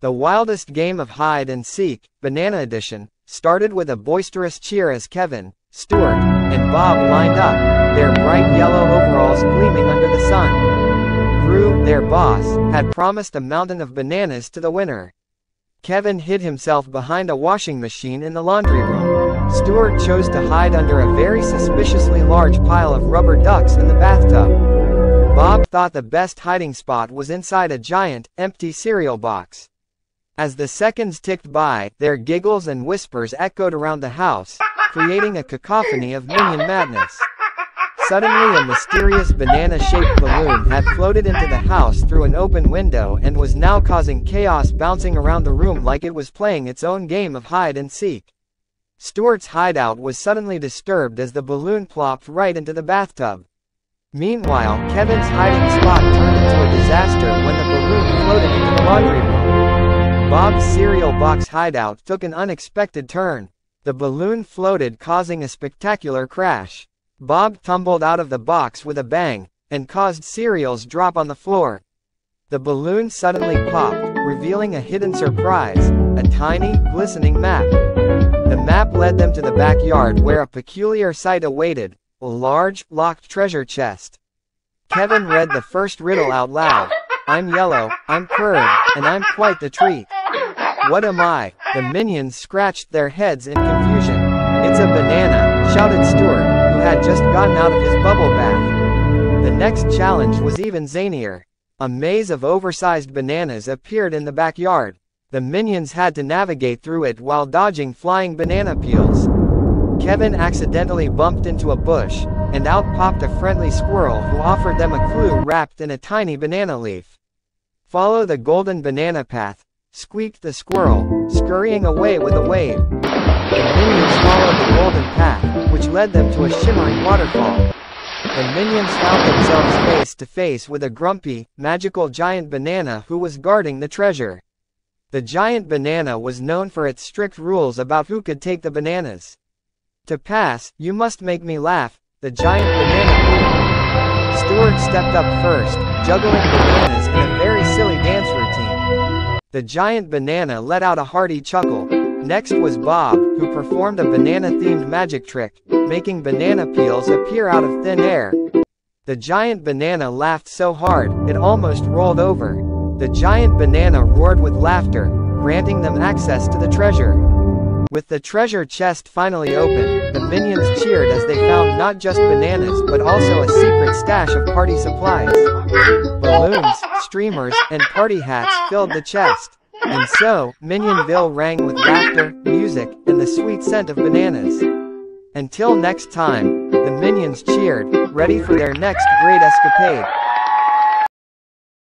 The wildest game of hide and seek, Banana Edition, started with a boisterous cheer as Kevin, Stuart, and Bob lined up, their bright yellow overalls gleaming under the sun. Gru, their boss, had promised a mountain of bananas to the winner. Kevin hid himself behind a washing machine in the laundry room. Stuart chose to hide under a very suspiciously large pile of rubber ducks in the bathtub. Bob thought the best hiding spot was inside a giant, empty cereal box. As the seconds ticked by, their giggles and whispers echoed around the house, creating a cacophony of minion madness. Suddenly a mysterious banana-shaped balloon had floated into the house through an open window and was now causing chaos bouncing around the room like it was playing its own game of hide and seek. Stuart's hideout was suddenly disturbed as the balloon plopped right into the bathtub. Meanwhile, Kevin's hiding spot turned into a disaster when the balloon floated into the laundry room. Bob's cereal box hideout took an unexpected turn. The balloon floated causing a spectacular crash. Bob tumbled out of the box with a bang, and caused cereals drop on the floor. The balloon suddenly popped, revealing a hidden surprise, a tiny, glistening map. The map led them to the backyard where a peculiar sight awaited, a large, locked treasure chest. Kevin read the first riddle out loud. I'm yellow, I'm curved, and I'm quite the treat. What am I? The minions scratched their heads in confusion. It's a banana, shouted Stuart who had just gotten out of his bubble bath. The next challenge was even zanier. A maze of oversized bananas appeared in the backyard. The minions had to navigate through it while dodging flying banana peels. Kevin accidentally bumped into a bush, and out popped a friendly squirrel who offered them a clue wrapped in a tiny banana leaf. Follow the golden banana path, squeaked the squirrel, scurrying away with a wave. The minions followed the golden path, which led them to a shimmering waterfall. The minions found themselves face to face with a grumpy, magical giant banana who was guarding the treasure. The giant banana was known for its strict rules about who could take the bananas. To pass, you must make me laugh, the giant banana. Stuart stepped up first, juggling bananas in a very silly dance routine. The giant banana let out a hearty chuckle, Next was Bob, who performed a banana-themed magic trick, making banana peels appear out of thin air. The giant banana laughed so hard, it almost rolled over. The giant banana roared with laughter, granting them access to the treasure. With the treasure chest finally open, the minions cheered as they found not just bananas but also a secret stash of party supplies. Balloons, streamers, and party hats filled the chest. And so, Minionville rang with laughter, music, and the sweet scent of bananas. Until next time, the minions cheered, ready for their next great escapade.